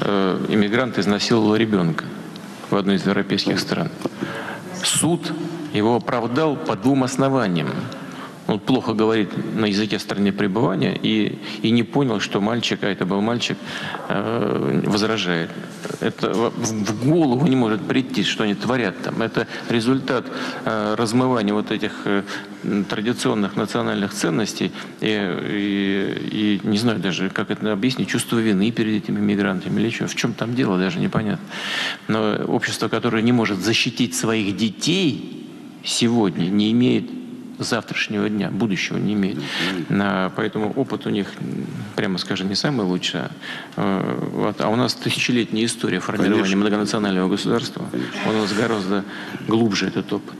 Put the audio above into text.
э, иммигрант изнасиловал ребенка в одной из европейских стран. Суд его оправдал по двум основаниям. Он плохо говорит на языке страны пребывания и, и не понял, что мальчик, а это был мальчик, э, возражает. Это в, голову не может прийти, что они творят там. Это результат э, размывания вот этих э, традиционных национальных ценностей и, и, и не знаю даже, как это объяснить, чувство вины перед этими мигрантами или что. В чем там дело, даже непонятно. Но общество, которое не может защитить своих детей сегодня, не имеет завтрашнего дня, будущего не имеет. А, поэтому опыт у них, прямо скажем, не самый лучший. А, вот. А у нас тысячелетняя история формирования Конечно. многонационального государства. Конечно. У нас гораздо глубже этот опыт.